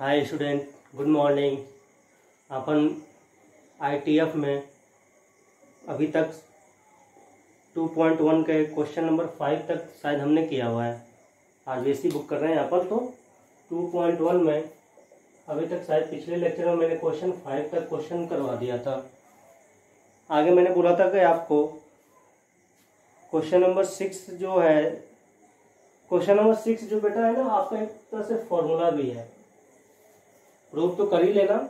हाय student good morning अपन ITF में अभी तक 2.1 के क्वेश्चन नंबर फाइव तक शायद हमने किया हुआ है। आज वैसी बुक कर रहे हैं यहाँ पर तो 2.1 में अभी तक शायद पिछले लेक्चर में मैंने क्वेश्चन फाइव तक क्वेश्चन करवा दिया था। आगे मैंने बोला था कि आपको क्वेश्चन नंबर सिक्स जो है क्वेश्चन नंबर सिक्स जो बेटा है ना, आपका एक तरह से फॉर्मूला भी है। प्रूफ तो कर ही लेना,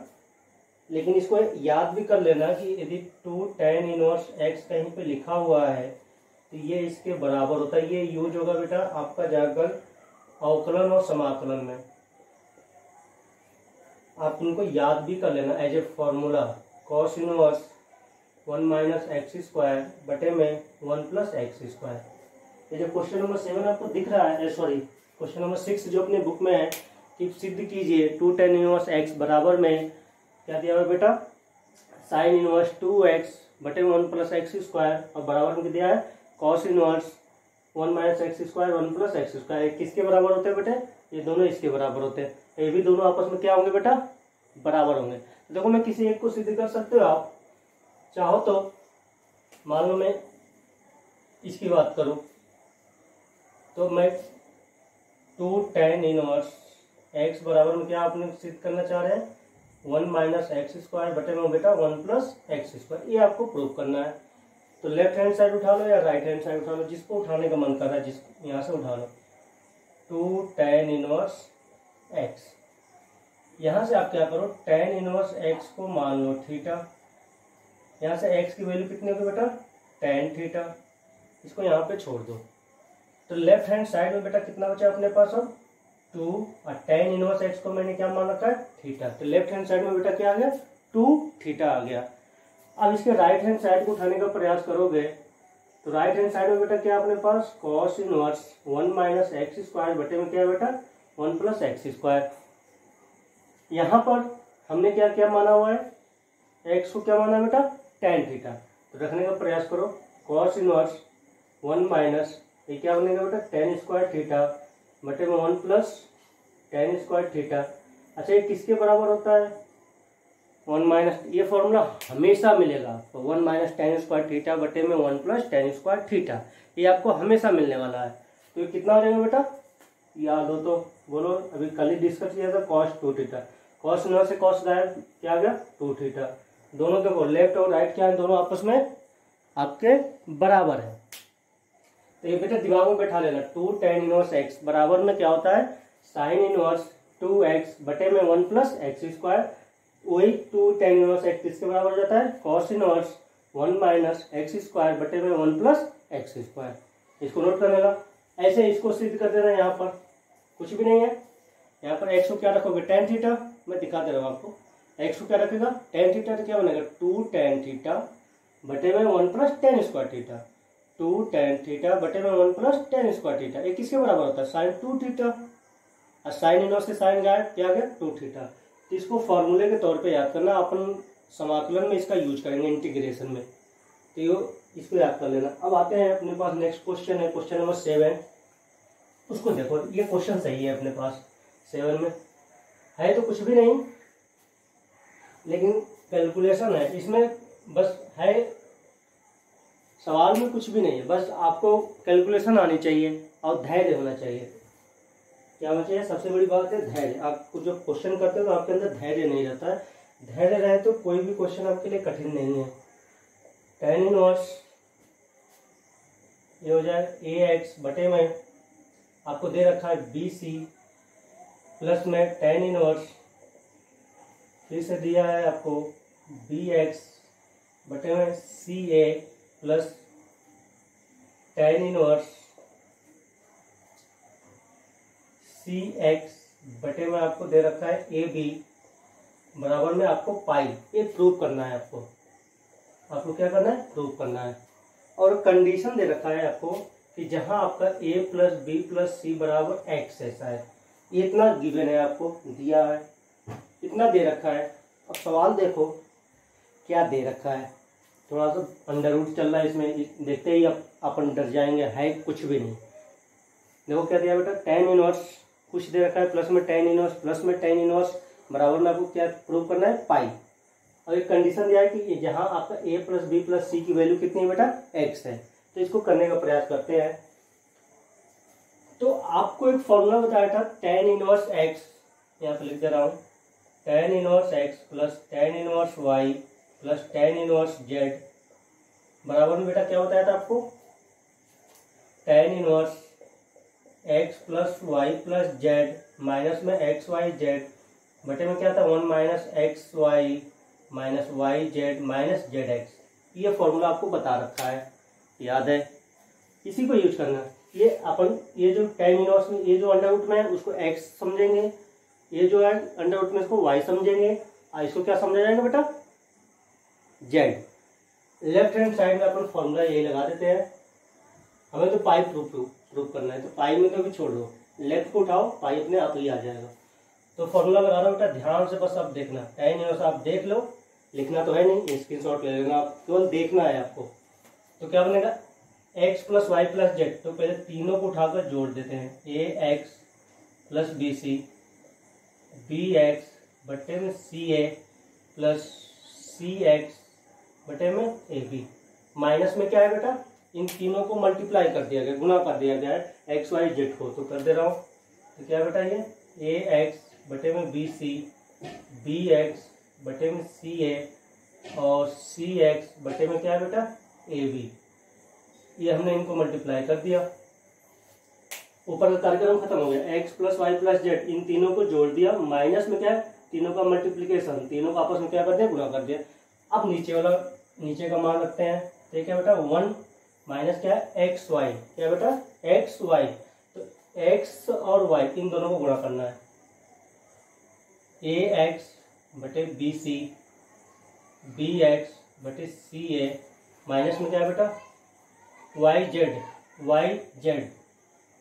लेकिन इसको याद भी कर लेना कि यदि टू टेन इनवर्स एक्स कहीं पे लिखा हुआ है तो ये इसके बराबर होता है। ये यूज़ होगा बेटा, आपका जाकर अवकलन और समाकलन में। आप उनको याद भी कर लेना as a formula cos inverse one minus x square बटे में वन प्लस एक्स स्क्वायर ये जो क्वेश्चन नंबर सेवन आपको दिख रहा है सॉरी क्वेश्चन नंबर सिक्स जो अपने बुक में है कि सिद्ध कीजिए टू टेन इनवर्स एक्स बराबर में, क्या दिया हुआ बेटा? साइन इनवर्स टू एक्स बटे वन प्लस एक्स स्क्वायर, और बराबर में दिया है? Cos inverse one minus x square one plus x square. किसके बराबर होते हैं बेटे? ये दोनों इसके बराबर होते हैं। ये भी दोनों आपस में क्या होंगे बेटा? बराबर होंगे। तो देखो, मैं किसी एक को सिद्ध कर सकते हो आप? चाहो तो मान लो मैं इसकी बात करूँ। तो मैं टू टेन इनवर्स एक्स बराबर में क्या आपने सिद्ध करना चाह रहे हैं? वन माइनस एक्स स्क्वायर बटे में बेटा वन प्लस एक्स स्क्वायर। ये आपको प्रूव करना है। तो लेफ़्ट हैंड साइड उठा लो या राइट हैंड साइड उठा लो, जिसको उठाने का मन कर रहा है, जिस यहाँ से उठा लो। टू टेन इनवर्स एक्स यहाँ से आप क्या करो टेन इनवर्स एक्स को मान लो थीटा। यहाँ से एक्स की वैल्यू कितनी होगी बेटा? Tan theta. इसको यहाँ पे छोड़ दो। तो लेफ़्ट हैंड साइड में बेटा कितना बचा अपने पास अब? टू, और टेन इनवर्स एक्स को मैंने क्या मान रखा है? थीटा। तो लेफ़्ट हैंड साइड में बेटा क्या आ गया? टू थीटा आ गया। अब इसके राइट हैंड साइड को उठाने का प्रयास करोगे तो राइट हैंड साइड में बेटा क्या अपने पास? Cos inverse one minus x square बटे में क्या बेटा? वन प्लस एक्स स्क्वायर यहाँ पर हमने क्या क्या माना हुआ है? एक्स को क्या माना बेटा? Tan theta. तो रखने का प्रयास करो। कॉस इनवर्स वन माइनस ये क्या बनेगा बेटा? Tan square theta. बटे में one plus tan square theta. अच्छा ये किसके बराबर होता है? वन माइनस, ये फॉर्मूला हमेशा मिलेगा। तो one minus tan square theta बटे में one plus tan square theta, ये आपको हमेशा मिलने वाला है। तो ये कितना हो जाएगा बेटा? याद हो तो बोलो, अभी कल ही डिस्कस किया था कॉस टू थीटा कॉस नौ से कॉस गायब, क्या आ गया? टू थीटा दोनों देखो लेफ़्ट और राइट क्या है? दोनों आपस में आपके बराबर है। तो ये बेटा दिमाग में बैठा लेना। टू टेन इनवर्स एक्स बराबर में क्या होता है? साइन इनवर्स टू एक्स बटे में वन प्लस एक्स स्क्वायर। वही टू टेन इनवर्स एक्स किसके बराबर जाता है? Cos inverse one minus x square बटे में वन प्लस एक्स स्क्वायर। इसको नोट कर लेना। ऐसे इसको सिद्ध कर देना यहाँ पर। कुछ भी नहीं है। यहाँ पर एक्स को क्या रखोगे? टेन थीटा मैं दिखा दे रहा हूँ आपको। एक्स को क्या रखेगा? टेन थीटा तो क्या बनेगा? टू टेन थीटा बटे में one plus tan square theta two tan theta बटे में one plus tan square theta ये किसके बराबर होता है? साइन टू थीटा और साइन इनवर्स से साइन गायब क्या गया? टू थीटा तो इसको फॉर्मूले के तौर पे याद करना, अपन समाकलन में इसका यूज़ करेंगे इंटीग्रेशन में। तो ये इसको याद कर लेना। अब आते हैं अपने पास नेक्स्ट क्वेश्चन है। क्वेश्चन नंबर सेवन उसको देखो, ये क्वेश्चन सही है अपने पास। सेवन में। है तो कुछ भी नहीं। लेकिन कैलकुलेशन है। इसमें बस है सवाल में कुछ भी नहीं है, बस आपको कैलकुलेशन आनी चाहिए और धैर्य होना चाहिए। क्या होना चाहिए? सबसे बड़ी बात है धैर्य। आपको जो क्वेश्चन करते हो तो आपके अंदर धैर्य नहीं रहता है। धैर्य रहे तो कोई भी क्वेश्चन आपके लिए कठिन नहीं है। टेन इनवर्स ये हो जाए ए एक्स बटे में। आपको दे रखा है बी सी प्लस में टेन इनवर्स फिर से दिया है आपको बी एक्स बटे में c a plus tan inverse c x बटे में आपको दे रखा है ए बी बराबर में आपको पाई ये प्रूव करना है आपको। आपको क्या करना है? प्रूव करना है। और कंडीशन दे रखा है आपको कि जहाँ आपका a plus b plus c बराबर एक्स ऐसा है। ये इतना गिवन है आपको, दिया है। इतना दे रखा है। अब सवाल देखो, क्या दे रखा है? थोड़ा सा अंडर रूट चल रहा है इसमें देखते ही आप अपन डर जाएँगे, है कुछ भी नहीं। देखो क्या दिया बेटा टेन इनवर्स कुछ दे रखा है प्लस में टेन इनवर्स प्लस में टेन इनवर्स बराबर में आपको क्या प्रूव करना है? पाई और एक कंडीशन दिया है कि जहाँ आपका a plus b plus c की वैल्यू कितनी है बेटा? एक्स है। तो इसको करने का प्रयास करते हैं। तो आपको एक फॉर्मूला बताया था टेन इनवर्स एक्स यहाँ पे लिख दे रहा हूँ। Tan inverse x plus tan inverse y plus tan inverse z. बराबर में बेटा क्या बताया था आपको? Tan inverse x plus y plus z minus में एक्स वाई जेड। बटे में क्या था? One minus x y minus y z minus z x ये फॉर्मूला आपको बता रखा है। याद है? इसी को यूज़ करना। ये अपन, ये जो टेन इनवर्स में, ये जो अंडर रूट में है, उसको एक्स समझेंगे। ये जो है अंडर रूट में, इसको वाई समझेंगे। इसको क्या समझा जाएगा बेटा? जेड लेफ़्ट हैंड साइड में अपन फॉर्मूला यही लगा देते हैं। हमें तो पाई प्रूफ प्रूफ करना है तो पाई में तो भी छोड़ दो। लेफ़्ट को उठाओ पाई अपने आप ही आ जाएगा। तो फॉर्मूला लगा रहा हूँ बेटा, ध्यान से बस आप देखना। टेन इनवर्स आप देख लो। लिखना तो है नहीं स्क्रीन शॉट ले लेना केवल देखना है आपको। तो क्या बनेगा? X plus y plus z तो पहले तीनों को उठाकर जोड़ देते हैं। A x plus b c b x बटे में सी ए प्लस सी एक्स बटे में ए बी। माइनस में क्या है बेटा? इन तीनों को मल्टीप्लाई कर दिया गया गुना कर दिया गया है एक्स वाई जेड को तो कर दे रहा हूँ। तो क्या बेटा ये? ए एक्स बटे में बी सी, बी एक्स बटे में सी ए, और सी एक्स बटे में क्या है बेटा? A b. ये हमने इनको मल्टीप्लाई कर दिया। ऊपर का कार्यक्रम खत्म हो गया। X plus y plus z इन तीनों को जोड़ दिया। माइनस में क्या है? तीनों का मल्टीप्लीकेशन तीनों का आपस में क्या कर दिया? गुना कर दिया। अब नीचे वाला नीचे का मान रखते हैं। तो क्या बेटा? वन माइनस क्या है? X y. क्या बेटा? X y. तो एक्स और वाई, इन दोनों को गुणा करना है। ए एक्स बटे बी सी, बी एक्स बटे सी ए, माइनस में क्या है बेटा? Y z y z.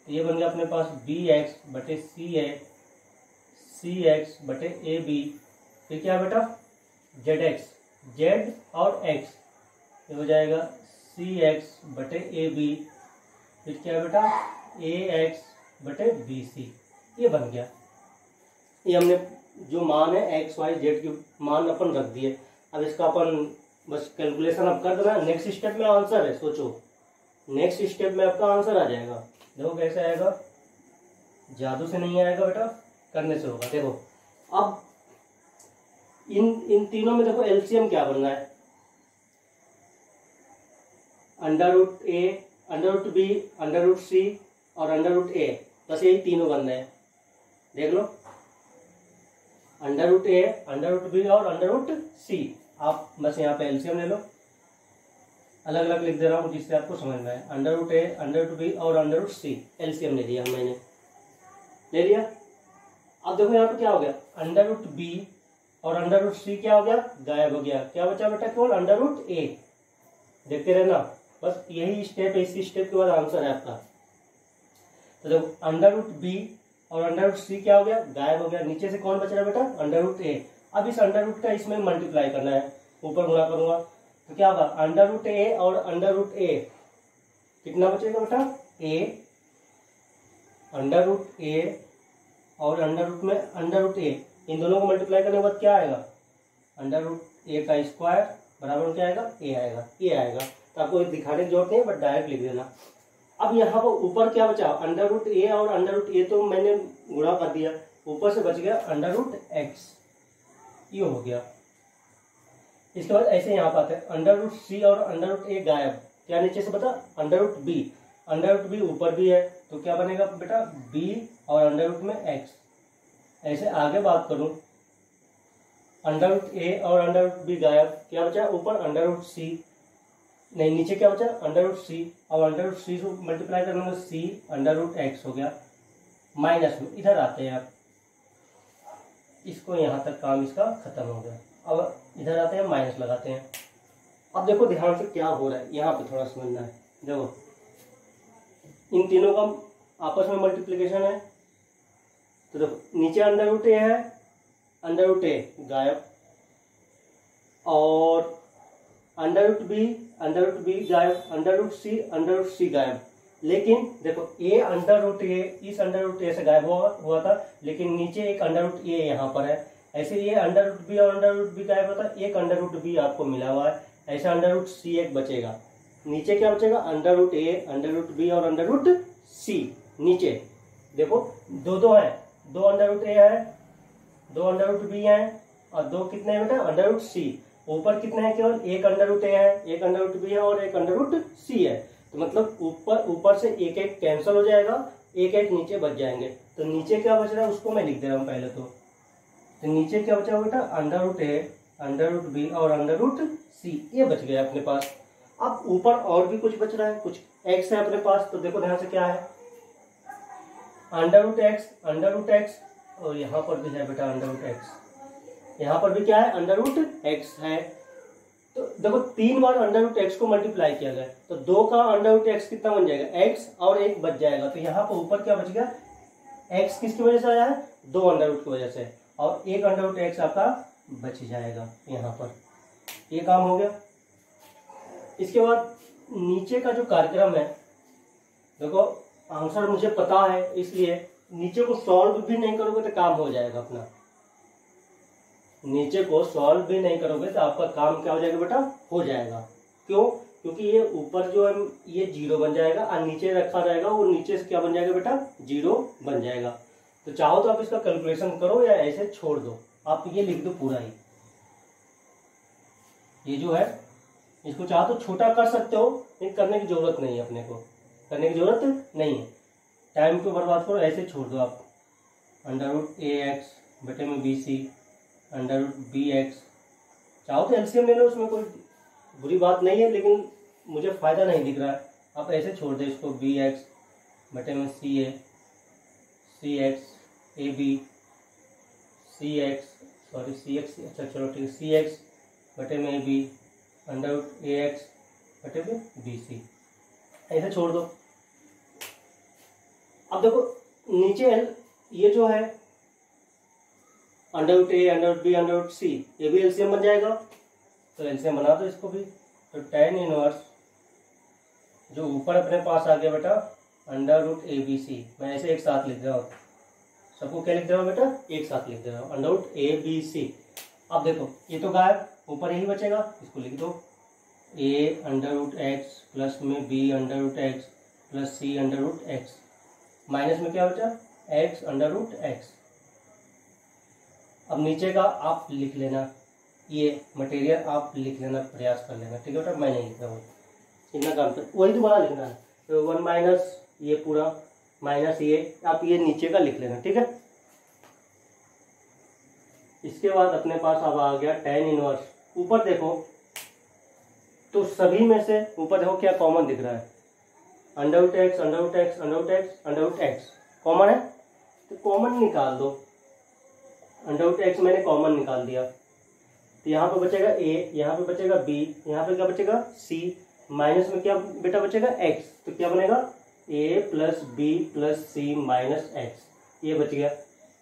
ये बन गया अपने पास बी एक्स बटे सी ए, सी एक्स बटे ए बी। फिर क्या बेटा? Z X. जेड और एक्स, ये हो जाएगा सी एक्स बटे ए बी। फिर क्या बेटा? ए एक्स बटे बी सी। ये बन गया। ये हमने जो मान है एक्स, वाई, जेड की मान अपन रख दिए। अब इसका अपन बस कैलकुलेशन अब कर देना। नेक्स्ट स्टेप में आंसर है, सोचो। नेक्स्ट स्टेप में आपका आंसर आ जाएगा। देखो कैसे आएगा। जादू से नहीं आएगा बेटा, करने से होगा। देखो, अब इन इन तीनों में देखो एलसीएम क्या बन रहा है? Under root A under root B under root C और अंडर रूट ए बस यही तीनों बन रहे हैं। देख लो। Under root A under root B और अंडर रूट सी आप बस यहाँ पे एलसीएम ले लो। अलग अलग लिख दे रहा हूँ जिससे आपको समझ में आए। Under root A under root B और अंडर रूट सी एलसीएम ले लिया मैंने। ले लिया। अब देखो यहाँ पे क्या हो गया। अंडर रूट बी और अंडर रूट सी क्या हो गया गायब हो गया क्या बचा बेटा केवल अंडर रूट ए देखते रहना बस यही स्टेप इसी स्टेप के बाद आंसर है आपका तो देखो अंडर रूट बी और अंडर रूट सी क्या हो गया गायब हो गया नीचे से कौन बच रहा है बेटा अंडर रूट ए अब इस अंडर रूट का इसमें मल्टीप्लाई करना है ऊपर गुणा करूँगा तो क्या होगा अंडर रूट ए और अंडर रूट ए कितना बचेगा बेटा ए अंडर रूट ए और अंडर रूट में अंडर रूट ए इन दोनों को मल्टीप्लाई करने के बाद क्या आएगा? अंडर रूट ए का स्क्वायर बराबर क्या आएगा? ए आएगा ए आएगा। तो आपको दिखाने की ज़रूरत नहीं है बट डायरेक्ट लिख देना। अब यहाँ पर ऊपर क्या बचा? अंडर रूट ए और अंडर रूट ए तो मैंने गुणा कर दिया। ऊपर से बच गया अंडर रूट एक्स ये हो गया। इसके बाद ऐसे यहाँ पर आते हैं। अंडर रूट सी और अंडर रूट ए गायब। क्या नीचे से बता under root B under root B ऊपर भी है तो क्या बनेगा बेटा? बी और अंडर रूट में एक्स ऐसे आगे बात करूँ। अंडर रूट ए और अंडर रूट बी गायब। क्या बचा? ऊपर अंडर रूट सी। नहीं, नीचे क्या बचा? Under root C. और अंडर रूट सी को मल्टीप्लाई करने में सी अंडर रूट एक्स हो गया। माइनस में इधर आते हैं आप। इसको यहाँ तक काम इसका खत्म हो गया। अब इधर आते हैं, माइनस लगाते हैं। अब देखो ध्यान से क्या हो रहा है। यहाँ पे थोड़ा समझना है। देखो। इन तीनों का आपस में मल्टीप्लीकेशन है। तो देखो नीचे अंडर रूट ए है अंडर रूट ए गायब और under root B under root B गायब under root C under root C गायब लेकिन देखो ए अंडर रूट ए इस अंडर रूट ए से गायब हुआ हुआ था लेकिन नीचे एक अंडर रूट ए यहाँ पर है ऐसे ये अंडर रूट बी और अंडर रूट बी गायब होता है एक अंडर रूट बी आपको मिला हुआ है ऐसा अंडर रूट सी एक बचेगा नीचे क्या बचेगा under root A under root B और अंडर रूट सी नीचे देखो दो दो है दो अंडर रूट ए है, दो अंडर रूट बी है, और दो कितने हैं बेटा? Under root C. ऊपर कितने हैं केवल? एक अंडर रूट ए है, एक अंडर रूट बी है, और एक अंडर रूट सी है। तो मतलब ऊपर ऊपर से एक एक कैंसिल हो जाएगा, एक एक नीचे बच जाएँगे। तो नीचे क्या बच रहा है? उसको मैं लिख दे रहा हूँ पहले तो। तो नीचे क्या बचा बेटा? Under root A, under root B, और अंडर रूट सी। ये बच गया अपने पास। अब ऊपर और भी कुछ बच रहा है? कुछ एक्स है अपने पास तो देखो ध्यान से क्या है। Under root X under root X और यहाँ पर भी है बेटा अंडर रूट एक्स यहाँ पर भी क्या है? अंडर रूट एक्स है। तो देखो, तीन बार अंडर रूट एक्स को मल्टीप्लाई किया गया। तो दो का अंडर रूट एक्स कितना बन जाएगा? एक्स और एक बच जाएगा। तो यहाँ पर ऊपर क्या बच गया? एक्स किसकी वजह से आया है? दो अंडर रूट की वजह से। और एक अंडर रूट एक्स आपका बच जाएगा यहाँ पर। ये काम हो गया। इसके बाद नीचे का जो कार्यक्रम है, देखो आंसर मुझे पता है, इसलिए नीचे को सॉल्व भी नहीं करोगे तो काम हो जाएगा अपना। नीचे को सॉल्व भी नहीं करोगे तो आपका काम क्या हो जाएगा बेटा? हो जाएगा। क्यों? क्योंकि ये ऊपर जो है, ये ज़ीरो बन जाएगा, और नीचे रखा जाएगा, वो नीचे से क्या बन जाएगा बेटा? ज़ीरो बन जाएगा। तो चाहो तो आप इसका कैलकुलेशन करो या ऐसे छोड़ दो। आप ये लिख दो पूरा ही। ये जो है, इसको चाहो तो छोटा कर सकते हो, लेकिन करने की ज़रूरत नहीं है अपने को। करने की ज़रूरत नहीं है। टाइम को बर्बाद करो, ऐसे छोड़ दो आप। अंडर रूट ए एक्स बटे में B C under root B X चाहो तो एलसीएम ले लो, उसमें कोई बुरी बात नहीं है, लेकिन मुझे फ़ायदा नहीं दिख रहा। है आप ऐसे छोड़ दो इसको बी एक्स बटे में C A C X A B C X sorry C X अच्छा चलो ठीक है सी एक्स बटे में A B under A X बटे में बी सी ऐसे छोड़ दो। अब देखो, नीचे ये जो है under root A under B under root C ये भी एलसीएम बन जाएगा। तो एलसीएम बना दो इसको भी। तो टेन इनवर्स जो ऊपर अपने पास आ गया बेटा under root A B C मैं ऐसे एक साथ लिख रहा हूँ। सबको क्या लिख रहा हूँ बेटा? एक साथ लिख दे रहा हूँ। Under root A B C अब देखो, ये तो गायब, ऊपर यही बचेगा, इसको लिख दो। A under root X plus में B under root X plus C under root X minus में क्या बचा? एक्स अंडर रूट एक्स अब नीचे का आप लिख लेना। ये मटेरियल आप लिख लेना, प्रयास कर लेना। ठीक है बेटा? मैं नहीं लिख रहा हूँ इतना काम कर। वही दोबारा लिखना। है वन माइनस ये पूरा माइनस ये, आप ये नीचे का लिख लेना। ठीक है? इसके बाद अपने पास अब आ गया टेन इनवर्स ऊपर देखो तो सभी में से ऊपर देखो क्या कॉमन दिख रहा है। Under X under X under X under X common है? तो कॉमन निकाल दो। अंडर एक्स मैंने कॉमन निकाल दिया। तो यहाँ पे बचेगा ए यहाँ पे बचेगा बी यहाँ पे क्या बचेगा? सी माइनस में क्या बेटा बचेगा? एक्स तो क्या बनेगा? A plus B plus C minus X ये बच गया।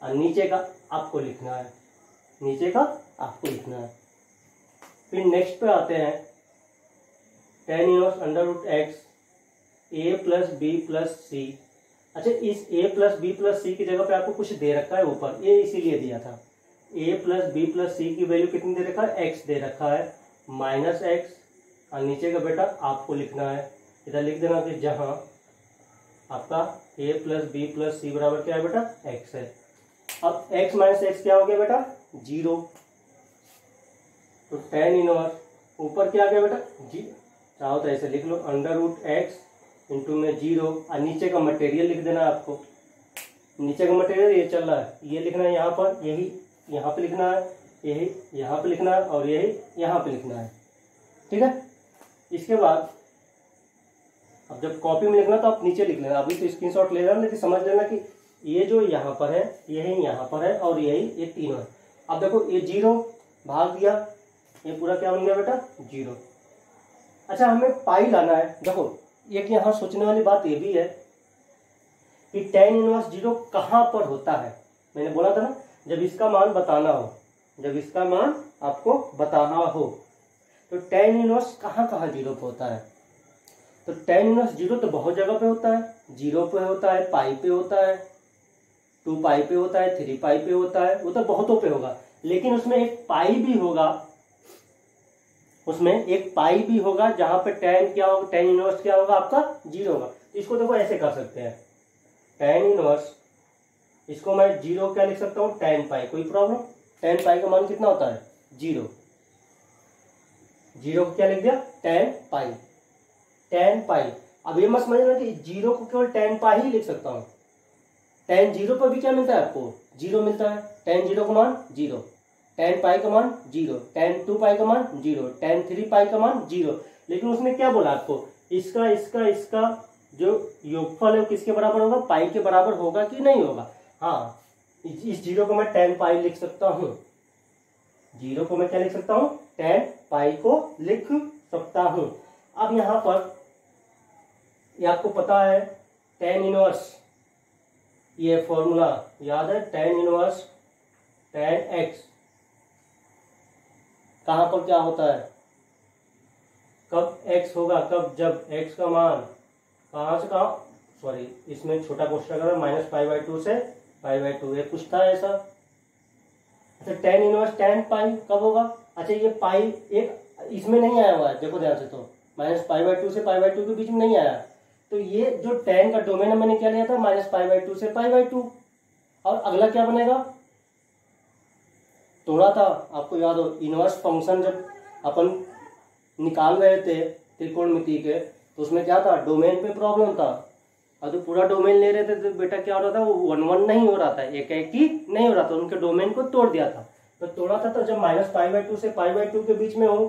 और नीचे का आपको लिखना है। नीचे का आपको लिखना है। फिर नेक्स्ट पे आते हैं। Tan inverse under root X A plus B plus C अच्छा इस A plus B plus C की जगह पे आपको कुछ दे रखा है ऊपर। ये इसीलिए दिया था। A plus B plus C की वैल्यू कितनी दे रखा है? एक्स दे रखा है। माइनस एक्स और नीचे का बेटा आपको लिखना है। इधर लिख देना कि जहाँ आपका A plus B plus C बराबर क्या है बेटा? एक्स है। अब एक्स माइनस एक्स क्या हो गया बेटा? ज़ीरो तो टेन इनवर्स ऊपर क्या आ गया बेटा? जी चाहो तो ऐसे लिख लो अंडर रूट एक्स इंटू में ज़ीरो और नीचे का मटेरियल लिख देना आपको। नीचे का मटेरियल ये चल रहा है, ये लिखना है यहाँ पर, यही यहाँ पे लिखना है, यही यहाँ पे लिखना है, और यही यहाँ पे लिखना है। ठीक है? इसके बाद, अब जब कॉपी में लिखना तो आप नीचे लिख लेना। अभी तो स्क्रीनशॉट ले लेना लेकिन समझ लेना कि ये जो यहाँ पर है, यही यहाँ पर है, और यही ये तीनों है। अब देखो, ये ज़ीरो भाग दिया, ये पूरा क्या बन गया बेटा? ज़ीरो अच्छा हमें पाई लाना है। देखो एक यहाँ सोचने वाली बात ये भी है कि टेन इनवर्स ज़ीरो कहाँ पर होता है? मैंने बोला था ना, जब इसका मान बताना हो, जब इसका मान आपको बताना हो तो टेन इनवर्स कहाँ कहाँ ज़ीरो पर होता है? तो टेन इनवर्स ज़ीरो तो बहुत जगह पे होता है। ज़ीरो पे होता है पाई पे होता है टू पाई पे होता है थ्री पाई पे होता है, वो तो बहुतों पे होगा। लेकिन उसमें एक पाई भी होगा। उसमें एक पाई भी होगा, जहाँ पे टेन क्या होगा टेन इनवर्स क्या होगा, आपका ज़ीरो होगा। इसको देखो, ऐसे कर सकते हैं। टेन इनवर्स इसको मैं ज़ीरो क्या लिख सकता हूँ? टेन पाई कोई प्रॉब्लम टेन पाई का मान कितना होता है? ज़ीरो ज़ीरो को क्या लिख दिया? टेन पाई टेन पाई अब ये मत समझना कि ज़ीरो को केवल टेन पाई ही लिख सकता हूँ। टेन ज़ीरो पर भी क्या मिलता है आपको? ज़ीरो मिलता है। टेन ज़ीरो का मान ज़ीरो टेन पाई का मान ज़ीरो टेन टू पाई का मान ज़ीरो टेन थ्री पाई का मान ज़ीरो लेकिन उसने क्या बोला आपको? इसका इसका इसका जो योगफल है वो किसके बराबर होगा? पाई के बराबर होगा कि नहीं होगा? हाँ इस ज़ीरो को मैं टेन पाई लिख सकता हूँ। ज़ीरो को मैं क्या लिख सकता हूँ? टेन पाई को लिख सकता हूँ। अब यहाँ पर, ये आपको पता है टेन इनवर्स ये फॉर्मूला याद है? टेन इनवर्स टेन एक्स कहाँ पर क्या होता है? कब एक्स होगा, कब, जब एक्स का मान कहाँ से कहा? सॉरी इसमें छोटा क्वेश्चन अगर माइनस फाइव बाई टू से फाइव बाई टू कुछ था ऐसा। अच्छा टेन इनवर्स टेन पाई कब होगा? अच्छा ये पाई एक इसमें नहीं आया हुआ है, देखो ध्यान से तो। माइनस फाइव बाई टू से फाइव बाई टू के बीच में नहीं आया। तो ये जो टेन का डोमेन मैंने क्या लिया था? माइनस फाइव बाई टू से फाइव बाई टू और अगला क्या बनेगा? थोड़ा था, आपको याद हो इनवर्स फ़ंक्शन जब अपन निकाल रहे थे त्रिकोणमिति के तो उसमें क्या था डोमेन पे प्रॉब्लम था। और जो पूरा डोमेन ले रहे थे तो बेटा क्या हो रहा था, वो वन वन नहीं हो रहा था, एक एक ही नहीं हो रहा था उनके डोमेन को तोड़ दिया था। तो तोड़ा था तो जब माइनस फाइव बाई टू से फाइव बाई टू के बीच में हो,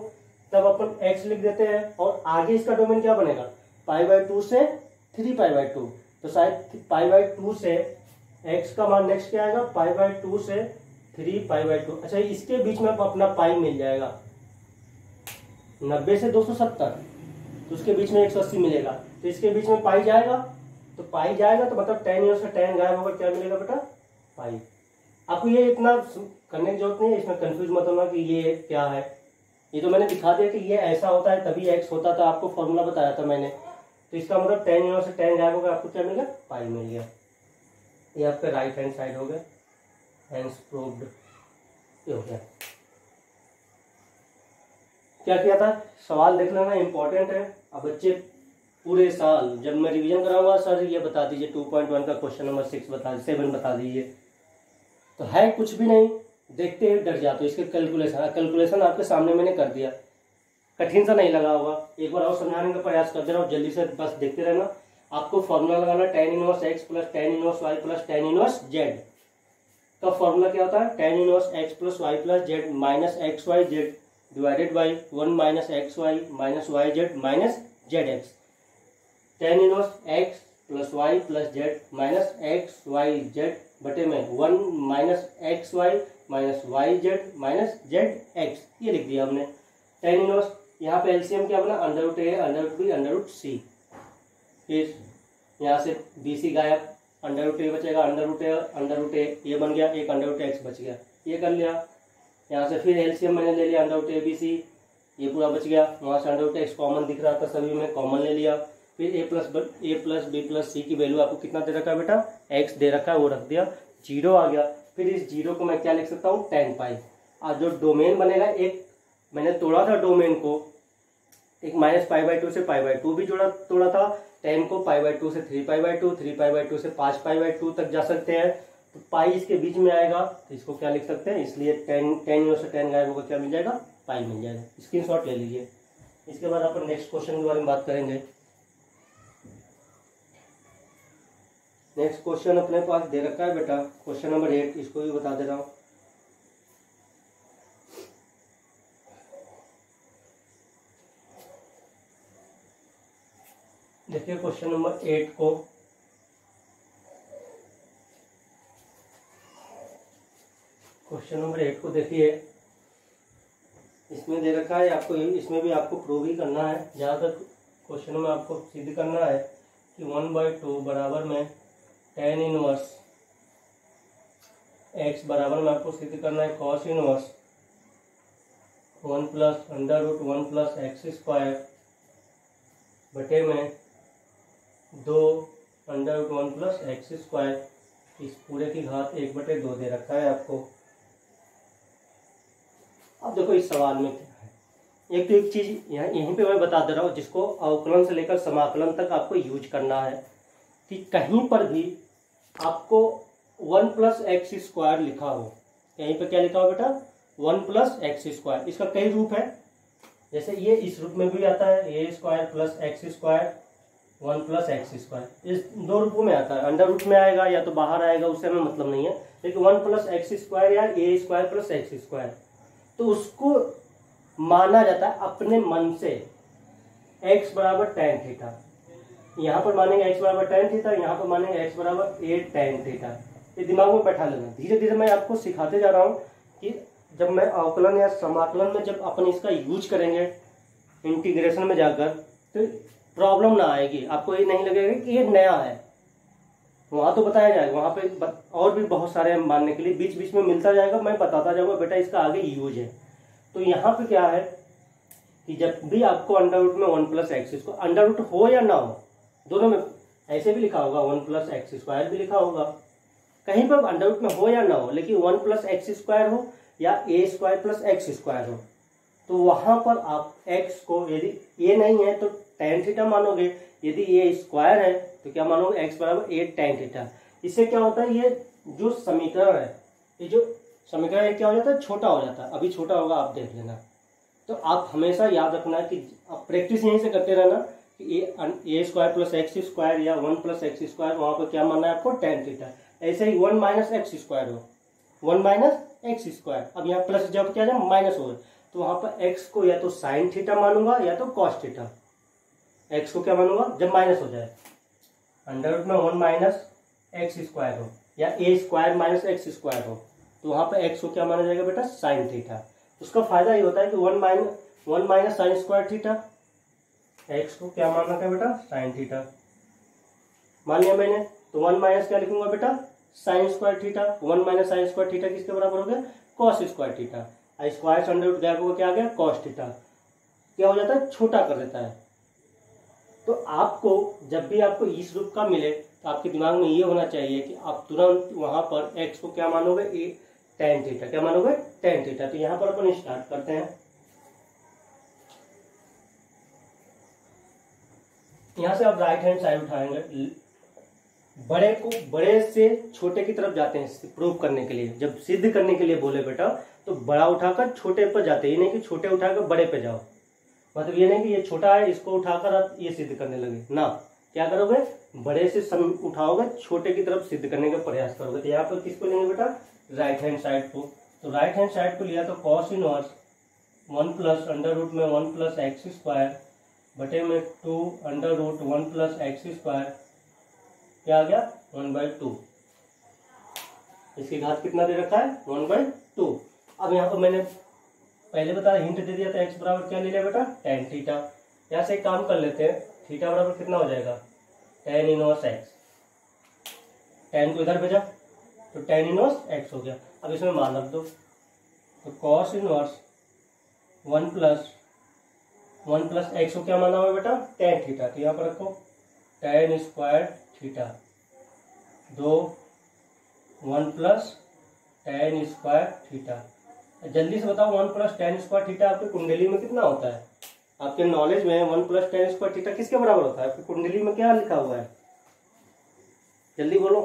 तब अपन एक्स लिख देते हैं, और आगे इसका डोमेन क्या बनेगा फाइव बाई टू से थ्री फाइव बाई टू तो शायद फाइव बाई टू से एक्स का मान नेक्स्ट क्या आएगा फाइव बाई टू से थ्री पाई बाई टू। अच्छा इसके बीच में आपको अपना पाई मिल जाएगा। नब्बे से दो सौ सत्तर तो उसके बीच में एक सौ अस्सी मिलेगा। तो इसके बीच में पाई जाएगा तो पाई जाएगा तो मतलब टेन ईयर से टेन गायब होगा, क्या मिलेगा बेटा? पाई। आपको ये इतना करने की ज़रूरत नहीं है, इसमें कंफ्यूज मत होना कि ये क्या है। ये तो मैंने दिखा दिया कि ये ऐसा होता है, तभी एक्स होता था, आपको फॉर्मूला बताया था मैंने। तो इसका मतलब टेन यूनो से टेन गायब होगा, आपको क्या मिलेगा पाई मिल गया। ये आपका राइट हैंड साइड हो गया। हैंड्स प्रूव्ड ये हो गया। क्या किया था? सवाल देख लेना इंपॉर्टेंट है। अब बच्चे पूरे साल, जब मैं रिवीजन कराऊँगा, सर ये बता दीजिए टू पॉइंट वन का क्वेश्चन नंबर सिक्स बता सेवन बता दीजिए। तो है कुछ भी नहीं, देखते ही, डर जाते इसके कैलकुलेशन कैलकुलेशन आपके सामने मैंने कर दिया। कठिन सा नहीं लगा होगा। एक बार और समझाने का प्रयास कर दे रहा हूँ, जल्दी से बस देखते रहना। आपको फॉर्मूला लगाना tan inverse X plus tan inverse Y plus tan inverse Z का फॉर्मूला क्या होता है? Tan inverse X plus Y plus Z minus X Y Z divided by one minus X Y minus Y Z minus Z X tan inverse X plus Y plus Z minus X Y Z बटे में one minus X Y minus Y Z minus Z X ये लिख दिया हमने। Tan inverse यहाँ पे LCM क्या बना? Under root A under root B under root C फिर यहाँ से बी सी गायब। अंडर रूट ए बचेगा under root A under root A ये बन गया, एक अंडर रूट एक्स बच गया। ये कर लिया, यहाँ से फिर एलसीएम मैंने ले लिया under root A B C ये पूरा बच गया। वहाँ से अंडर रूट एक्स कॉमन दिख रहा था सभी में कॉमन ले लिया। फिर A plus A plus B plus C की वैल्यू आपको कितना दे रखा है बेटा? एक्स दे रखा है, वो रख दिया। ज़ीरो आ गया। फिर इस ज़ीरो को मैं क्या लिख सकता हूँ? टेन पाई और जो डोमेन बनेगा, एक, मैंने तोड़ा था डोमेन को एक माइनस पाई बाई टू से पाई बाई टू भी जोड़ा, तोड़ा था। टेन को पाई बाई टू से three pi by two, three pi by two से पाँच पाई बाई टू तक जा सकते हैं। तो पाई इसके बीच में आएगा तो इसको क्या लिख सकते हैं? इसलिए टेन टेन से टेन गायब होगा क्या मिल जाएगा? पाई मिल जाएगा। स्क्रीन शॉट ले लीजिए। इसके बाद अपन नेक्स्ट क्वेश्चन के बारे में बात करेंगे। नेक्स्ट क्वेश्चन अपने पास दे रखा है बेटा। क्वेश्चन नंबर एट इसको भी बता दे रहा हूँ। देखिए क्वेश्चन नंबर एट को। क्वेश्चन नंबर एट को देखिए। इसमें दे रखा है आपको, इसमें भी आपको प्रूव ही करना है। जहाँ तक क्वेश्चन में आपको सिद्ध करना है कि वन बाई टू बराबर में टेन इनवर्स एक्स बराबर में आपको सिद्ध करना है cos inverse one plus under root one plus X square बटे में दो under one plus X square. इस पूरे की घात एक बटे दो दे रखा है आपको। अब देखो इस सवाल में क्या है। एक तो एक चीज़ यहाँ यहीं पे मैं बता दे रहा हूँ, जिसको अवकलन से लेकर समाकलन तक आपको यूज़ करना है, कि कहीं पर भी आपको वन प्लस एक्स स्क्वायर लिखा हो। यहीं पे क्या लिखा हो बेटा? One plus X square. इसका कई रूप है। जैसे ये इस रूप में भी आता है, A square plus X square. One plus X square. इस दो रूपों में आता है। अंडर रूप में आएगा या तो बाहर आएगा उससे हमें मतलब नहीं है। लेकिन वन प्लस एक्स स्क्वायर या A square plus X square. तो उसको माना जाता है अपने मन से। x बराबर टेन थीटा यहाँ पर मानेंगे x बराबर टेन थीटा यहाँ पर मानेंगे x बराबर ए टेन थीटा ये दिमाग में बैठा लेना। धीरे धीरे मैं आपको सिखाते जा रहा हूँ कि जब मैं अवकलन या समाकलन में जब अपन इसका यूज़ करेंगे, इंटीग्रेशन में जाकर तो प्रॉब्लम ना आएगी। आपको ये नहीं लगेगा कि ये नया है। वहाँ तो बताया जाएगा। वहाँ पे और भी बहुत सारे मानने के लिए। बीच बीच में मिलता जाएगा। मैं बताता जाऊँगा, बेटा, इसका आगे यूज़ है। तो यहाँ पे क्या है कि जब भी आपको अंडर रूट में वन प्लस एक्स इसको अंडर रूट हो या ना हो, दोनों में ऐसे भी लिखा होगा वन प्लस एक्स स्क्वायर भी लिखा होगा। कहीं पर अंडर रूट में हो या ना हो, लेकिन वन प्लस एक्स स्क्वायर हो या A square plus X square हो तो वहाँ पर आप एक्स को यदि ए नहीं है तो टेन थीटा मानोगे? यदि ये स्क्वायर है तो क्या मानोगे? एक्स बराबर एट टेन थीटा इससे क्या होता है, ये जो समीकरण है, ये जो समीकरण क्या हो जाता है? छोटा हो जाता है। अभी छोटा होगा, आप देख लेना। तो आप हमेशा याद रखना कि आप प्रैक्टिस यहीं से करते रहना कि A A square plus X square या वन प्लस एक्स स्क्वायर वहाँ पर क्या मानना है आपको? टेन थीटा ऐसे ही वन माइनस एक्स स्क्वायर हो। वन माइनस एक्स स्क्वायर अब यहाँ प्लस जब क्या जाए माइनस हो। तो वहाँ पर एक्स को या तो साइन थीटा मानूँगा या तो कॉस थीटा एक्स को क्या मानूँगा जब माइनस हो जाए। अंडर रूट में वन माइनस एक्स स्क्वायर हो, या A square minus X square हो तो वहाँ पर एक्स को क्या माना जाएगा बेटा? साइन थीटा उसका फ़ायदा ये होता है कि one minus one minus sine square theta X को क्या मानना था बेटा? साइन थीटा मान लिया मैंने तो वन माइनस क्या लिखूँगा बेटा? Sine square theta one minus sine square theta किसके बराबर हो गया? कॉस स्क्वायर थीटा स्क्वायर से अंडर गैप क्या आ गया? कॉस थीटा क्या हो जाता है? छोटा कर देता है। तो आपको, जब भी आपको इस रूप का मिले तो आपके दिमाग में ये होना चाहिए कि आप तुरंत वहाँ पर एक्स को क्या मानोगे? ए टेन थीटा क्या मानोगे? टेन थीटा तो यहाँ पर अपन स्टार्ट करते हैं। यहाँ से आप राइट हैंड साइड उठाएँगे। बड़े को, बड़े से छोटे की तरफ़ जाते हैं प्रूव करने के लिए। जब सिद्ध करने के लिए बोले बेटा तो बड़ा उठाकर छोटे पर जाते हैं। नहीं कि छोटे उठाकर बड़े पे जाओ। मतलब ये नहीं कि ये छोटा है, इसको उठाकर आप ये सिद्ध करने लगे। ना, क्या करोगे? बड़े से सम उठाओगे, छोटे की तरफ़ सिद्ध करने का प्रयास करोगे। तो यहाँ पर किसको लेंगे बेटा? राइट हैंड साइड को। तो राइट हैंड साइड को लिया तो cos inverse one plus under root में वन प्लस एक्स स्क्वायर बटे में two under root one plus X square क्या आ गया? वन बाई टू इसकी घात कितना दे रखा है? वन बाई टू अब यहाँ पर मैंने पहले बता हिंट दे दिया था एक्स बराबर क्या ले लिया बेटा? टेन थीटा यहाँ से एक काम कर लेते हैं थीटा बराबर कितना हो जाएगा? टेन इनवर्स एक्स टेन को इधर भेजा तो टेन इनवर्स एक्स हो गया। अब इसमें मान रख दो। तो cos inverse one plus one plus X को क्या माना हुआ बेटा? टेन थीटा तो यहाँ पर रखो टेन स्क्वायर थीटा दो one plus tan square theta जल्दी से बताओ, one plus tan square theta आपकी कुंडली में कितना होता है? आपके नॉलेज में one plus tan square theta किसके बराबर होता है? आपकी कुंडली में क्या लिखा हुआ है? जल्दी बोलो।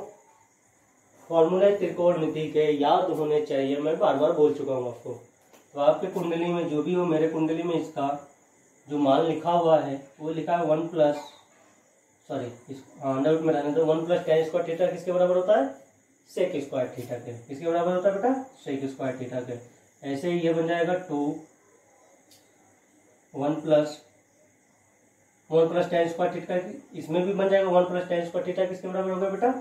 फॉर्मूले त्रिकोणमिति के याद होने चाहिए, मैं बार बार बोल चुका हूँ आपको। तो आपके कुंडली में जो भी हो, मेरे कुंडली में इसका जो मान लिखा हुआ है, वो लिखा है वन प्लस, सॉरी, इस अंडर में रहने दो। One plus tan square theta किसके बराबर होता है? सेक स्क्वायर थीटा के। किसके बराबर होता है बेटा? सेक स्क्वायर थीटा के। ऐसे ही ये बन जाएगा two, one plus one plus tan square theta इसमें भी बन जाएगा one plus tan square theta किसके बराबर होगा बेटा?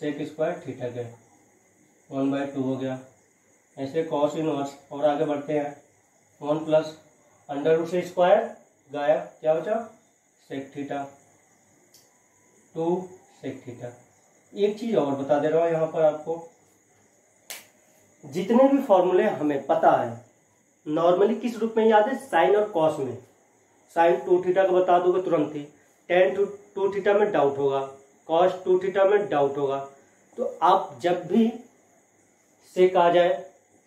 सेक स्क्वायर थीटा के। वन बाय टू हो गया। ऐसे कॉस इनवर्स और आगे बढ़ते हैं। वन प्लस अंडर रूट से स्क्वायर गायब। क्या बचा? Sec theta two sec theta एक चीज़ और बता दे रहा हूँ यहाँ पर आपको। जितने भी फॉर्मूले हमें पता है नॉर्मली किस रूप में याद है? साइन और कॉस में। साइन टू थीटा का बता दोगे तुरंत ही। टेन टू टू थीटा में डाउट होगा। कॉस टू थीटा में डाउट होगा। तो आप जब भी सेक आ जाए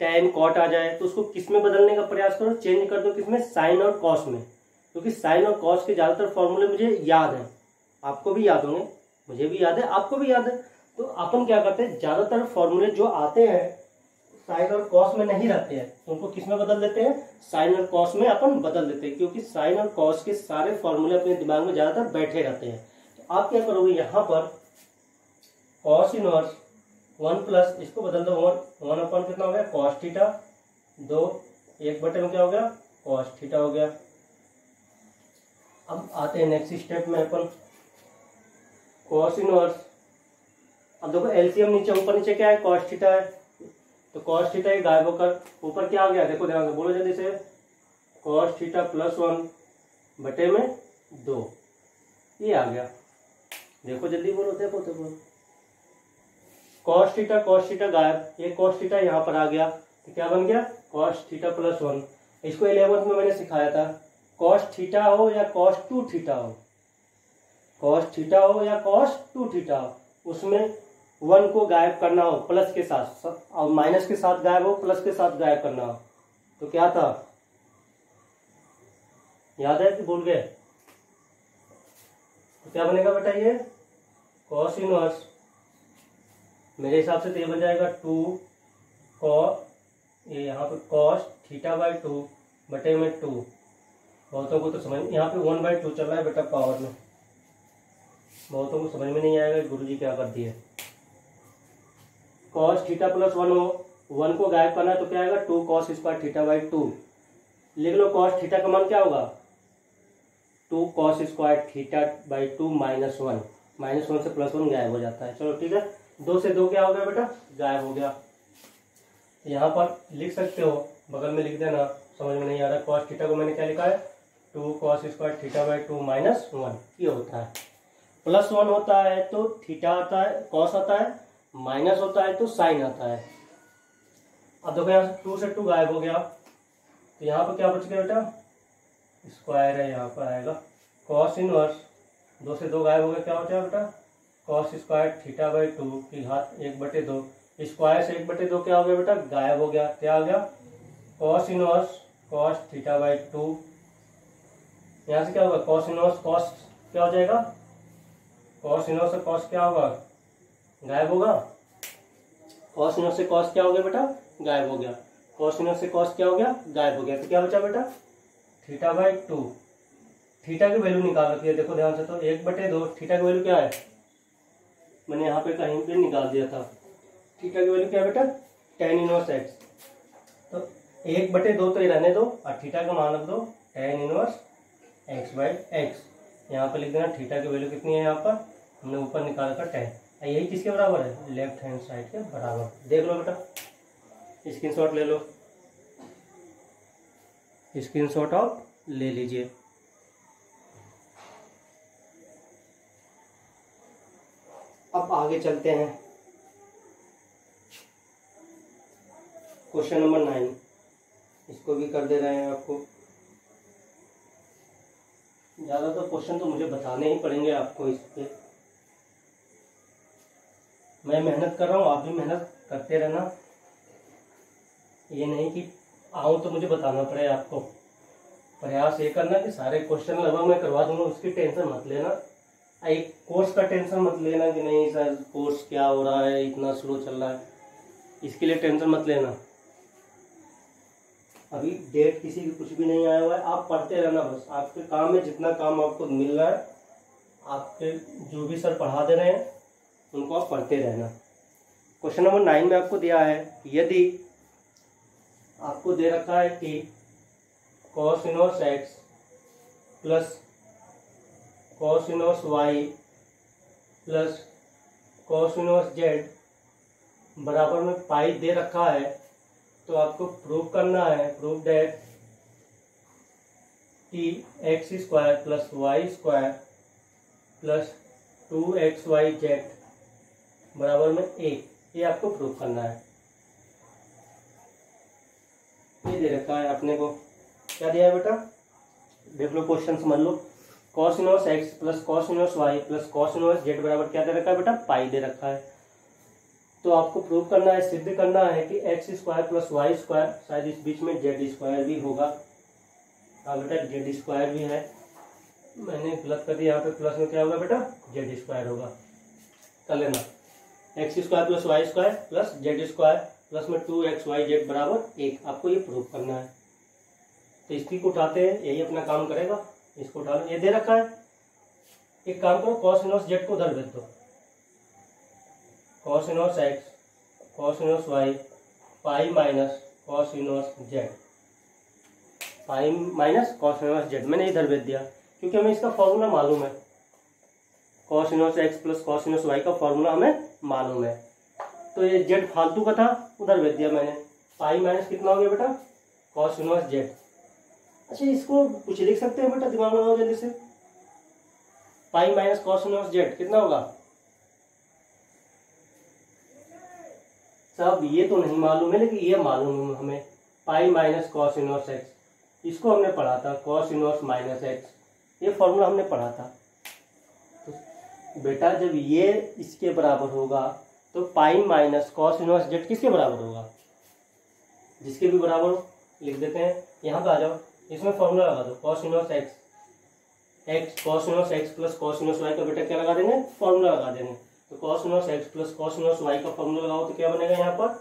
टेन कॉट आ जाए तो उसको किसमें बदलने का प्रयास करो? चेंज कर दो किसमें साइन और कॉस में। क्योंकि साइन और कॉस के ज़्यादातर फॉर्मूले मुझे याद हैं। आपको भी याद होंगे। मुझे भी याद है। आपको भी याद है। तो अपन क्या करते हैं? ज़्यादातर फॉर्मूले जो आते हैं साइन और कॉस में नहीं रहते हैं। उनको किसमें बदल देते हैं? साइन और कॉस में अपन बदल देते हैं, क्योंकि साइन और कॉस के सारे फॉर्मूले अपने दिमाग में ज़्यादातर बैठे रहते हैं। तो आप क्या करोगे? यहाँ पर कॉस इनवर्स वन प्लस इसको बदल दो वन वन अपन कितना हो गया? कॉस थीटा दो, एक बटे में क्या हो गया? कॉस थीटा हो गया। अब आते हैं नेक्स्ट स्टेप में अपन। कॉस इनवर्स अब देखो एलसीएम नीचे, ऊपर नीचे क्या है? कॉस थीटा है। तो कॉस थीटा ही गायब होकर ऊपर क्या आ गया? देखो ध्यान से, बोलो जल्दी से। कॉस थीटा प्लस वन बटे में दो। ये आ गया। देखो जल्दी बोलो, देखो देखो। कॉस थीटा कॉस थीटा गायब। ये कॉस थीटा यहाँ पर आ गया। तो क्या बन गया? कॉस थीटा प्लस वन इसको इलेवंथ में मैंने सिखाया था। कॉस थीटा हो या कॉस टू थीटा हो? कॉस थीटा हो या कॉस टू थीटा हो? उसमें वन को गायब करना हो, प्लस के साथ और माइनस के साथ गायब हो, प्लस के साथ गायब करना हो। तो क्या था? याद है कि भूल गए? तो क्या बनेगा बेटा ये? कॉस इनवर्स मेरे हिसाब से तो ये बन जाएगा टू कॉ ये यहाँ पे कॉस थीटा बाई टू बटे में टू बहुतों को तो समझ, यहाँ पे वन बाई टू चल रहा है बेटा पावर में। बहुतों को समझ में नहीं आएगा गुरु जी क्या कर दिए। कॉस थीटा प्लस वन हो वन को गायब करना है तो क्या आएगा? Two cos square theta by two लिख लो कॉस थीटा का मान क्या होगा? Two cos square theta by two minus one minus one से प्लस वन गायब हो जाता है। चलो, ठीक है? दो से दो क्या हो गया बेटा? गायब हो गया। यहाँ पर लिख सकते हो, बगल में लिख देना, समझ में नहीं आ रहा। कॉस थीटा को मैंने क्या लिखा है? Two cos square theta by two minus one ये होता है। प्लस वन होता है तो थीटा आता है कॉस आता है माइनस होता है तो साइन आता है। अब देखो यहाँ से टू से टू गायब हो गया। तो यहाँ पर क्या बच गया बेटा? स्क्वायर है, यहाँ पर आएगा। कॉस इनवर्स दो से दो गायब हो गया, क्या बचा बेटा? Cos square theta by two की घात एक बटे दो। स्क्वायर से एक बटे दो क्या हो गया बेटा? गायब हो गया। क्या आ गया? Cos inverse cos theta by two यहाँ से क्या होगा? कॉस इनवर्स कॉस क्या हो जाएगा? कॉस इनवर्स कॉस क्या होगा? गायब होगा? कॉस इनवर्स से कॉस क्या हो गया बेटा? गायब हो गया। कॉस इनवर्स से कॉस क्या हो गया? गायब हो गया। तो क्या बचा बेटा? Theta by two. थीटा की वैल्यू निकाल रखी है। देखो ध्यान से तो एक बटे दो। थीटा की वैल्यू क्या है? मैंने यहाँ पे कहीं पे निकाल दिया था। थीटा की वैल्यू क्या बेटा? टेन इनवर्स एक्स तो एक बटे दो तो ये रहने दो। और थीटा का मान रख दो। Tan inverse x by x यहाँ पर लिख देना थीटा की वैल्यू कितनी है यहाँ पर? हमने ऊपर निकाल कर टेन यही किसके बराबर है? लेफ़्ट हैंड साइड के बराबर। देख लो बेटा। स्क्रीन शॉट ले लो। स्क्रीन शॉट आप ले लीजिए। अब आगे चलते हैं। क्वेश्चन नंबर नाइन इसको भी कर दे रहे हैं आपको। ज़्यादातर तो क्वेश्चन तो मुझे बताने ही पड़ेंगे आपको इस पर मैं मेहनत कर रहा हूँ, आप भी मेहनत करते रहना। ये नहीं कि आऊँ तो मुझे बताना पड़े आपको। प्रयास ये करना कि सारे क्वेश्चन लगभग मैं करवा दूँगा, उसकी टेंशन मत लेना। एक कोर्स का टेंशन मत लेना कि नहीं सर कोर्स क्या हो रहा है, इतना स्लो चल रहा है। इसके लिए टेंशन मत लेना। अभी डेट किसी की कुछ भी नहीं आया हुआ है, आप पढ़ते रहना बस। आपके काम में जितना काम आपको मिल रहा है, आपके जो भी सर पढ़ा दे रहे हैं उनको आप पढ़ते रहना। क्वेश्चन नंबर नाइन में आपको दिया है यदि आपको दे रखा है कि cos inverse x plus cos inverse y plus cos inverse z बराबर में पाई दे रखा है तो आपको प्रूव करना है प्रूव डेट कि x square plus y square plus two x Y z बराबर में एक ये आपको प्रूव करना है। ये दे रखा है अपने को। क्या दिया है बेटा? देख लो क्वेश्चन समझ लो। Cos inverse x plus cos inverse y plus cos inverse z बराबर क्या दे रखा है बेटा? पाई दे रखा है। तो आपको प्रूव करना है, सिद्ध करना है कि x square plus y square शायद इस बीच में जेड स्क्वायर भी होगा। हाँ बेटा जेड स्क्वायर भी है। मैंने गलत कर दिया यहाँ पे। प्लस में क्या होगा बेटा? जेड स्क्वायर होगा। कर लेना। X square plus y square plus z square plus में टू एक्स वाई जेड बराबर एक। आपको ये प्रूव करना है। तो इसकी को उठाते हैं, यही अपना काम करेगा। इसको उठा ये दे रखा है। एक काम करो कॉस इनवर्स जेड को उधर भेज दो। Cos inverse x cos inverse y pi minus cos inverse z pi minus cos inverse z मैंने इधर भेज दिया, क्योंकि हमें इसका फॉर्मूला मालूम है। Cos inverse x plus cos inverse y का फॉर्मूला हमें मालूम है। तो ये जेड फालतू का था, उधर भेज दिया मैंने। पाई माइनस कितना हो गया बेटा? Cos inverse z. अच्छा इसको कुछ लिख सकते हैं बेटा? दिमाग लगाओ जल्दी से। Pi minus cos inverse z, कितना होगा? सब ये तो नहीं मालूम है, लेकिन ये मालूम है हमें। Pi minus cos inverse x. इसको हमने पढ़ा था, कॉस इनवर्स माइनस एक्स। ये फॉर्मूला हमने पढ़ा था। बेटा जब ये इसके बराबर होगा तो pi minus cos inverse z किसके बराबर होगा? जिसके भी बराबर हो, लिख देते हैं। यहाँ पर आ जाओ। इसमें फॉर्मूला लगा दो। Cos inverse x x cos inverse x plus cos inverse y का बेटा क्या लगा देंगे? फॉर्मूला लगा देंगे। तो cos inverse x plus cos inverse y का फॉर्मूला लगाओ तो क्या बनेगा यहाँ पर?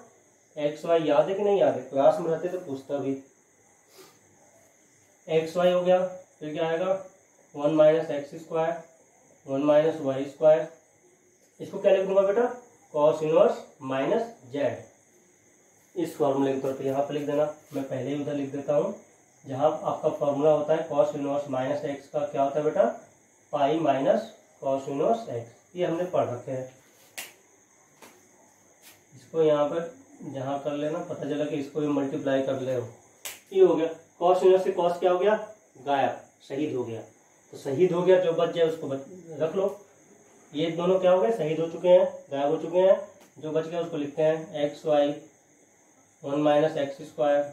एक्स वाई याद है कि नहीं याद है? क्लास में रहते तो पूछता भी। एक्स वाई हो गया। फिर क्या आएगा? One minus x square one minus y square. इसको क्या लिख दूँगा बेटा? Cos inverse minus z. इस फॉर्मूले के तौर पर यहाँ पर लिख देना। मैं पहले ही उधर लिख देता हूँ। जहाँ आपका फॉर्मूला होता है कॉस इनवर्स माइनस एक्स का, क्या होता है बेटा? Pi minus cos inverse x. ये हमने पढ़ रखे हैं। इसको यहाँ पर जहाँ कर लेना, पता चला कि इसको भी मल्टीप्लाई कर ले ये हो गया। कॉस इनवर्स से कॉस क्या हो गया? गायब। शहीद हो गया। तो शहीद हो गया जो बच जाए उसको बच, रख लो। ये दोनों क्या हो गए? शहीद हो चुके हैं गायब हो चुके हैं। जो बच गया उसको लिखते हैं x y one minus x square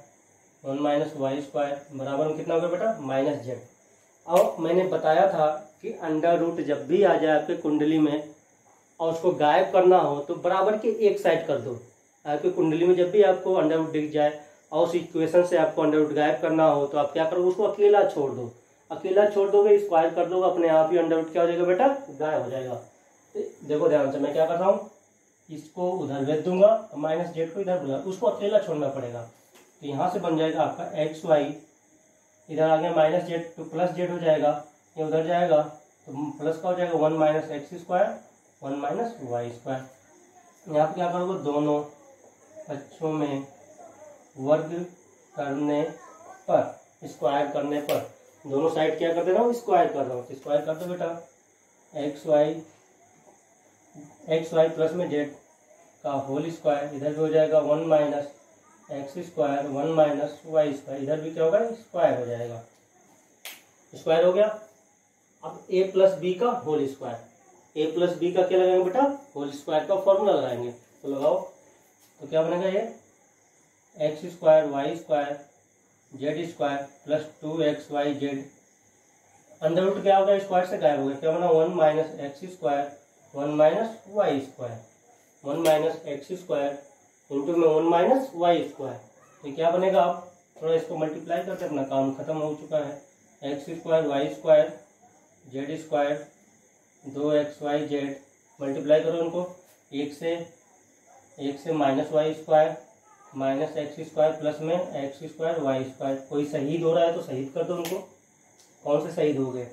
one minus y square बराबर में कितना हो गया बेटा? माइनस जेड और मैंने बताया था कि अंडर रूट जब भी आ जाए आपके कुंडली में और उसको गायब करना हो तो बराबर के एक साइड कर दो। आपकी कुंडली में जब भी आपको अंडर रूट दिख जाए और उस इक्वेशन से आपको अंडर रूट गायब करना हो तो आप क्या करो उसको अकेला छोड़ दो। अकेला छोड़ दोगे स्क्वायर कर दोगे, अपने आप ही अंडर क्या हो जाएगा बेटा, गायब हो जाएगा। देखो ध्यान से, मैं क्या कर रहा हूँ? इसको उधर भेज दूँगा माइनस जेड को इधर बुला, उसको अकेला छोड़ना पड़ेगा। तो यहाँ से बन जाएगा आपका एक्स वाई इधर आ गया माइनस जेड तो प्लस जेड हो जाएगा, ये उधर जाएगा तो प्लस का हो जाएगा one minus x square one minus y square यहाँ पर क्या करोगे? दोनों अच्छों में वर्ग करने पर स्क्वायर करने पर। दोनों साइड क्या कर दे रहा हूँ? स्क्वायर कर रहा हूँ। स्क्वायर कर दो बेटा। X y x y plus में जेड का होल स्क्वायर इधर भी हो जाएगा one minus x square one minus y square इधर भी क्या होगा? स्क्वायर हो जाएगा। स्क्वायर हो गया। अब ए प्लस बी का whole square a plus b का क्या लगाएँगे बेटा? होल स्क्वायर का फॉर्मूला लगाएँगे। तो लगाओ। तो क्या बनेगा ये? X square y square z square plus two x y z अंदर रूट क्या होगा स्क्वायर से गायब हो गया। क्या बना? One minus x square one minus y square one minus x square into में वन माइनस वाई स्क्वायर तो क्या बनेगा आप थोड़ा इसको मल्टीप्लाई करते अपना काम खत्म हो चुका है। X square y square z square दो एक्स वाई जेड मल्टीप्लाई करो उनको एक से एक से minus y square minus x square plus में एक्स स्क्वायर वाई स्क्वायर। कोई शहीद हो रहा है तो शहीद कर दो उनको। कौन से शहीद हो गए?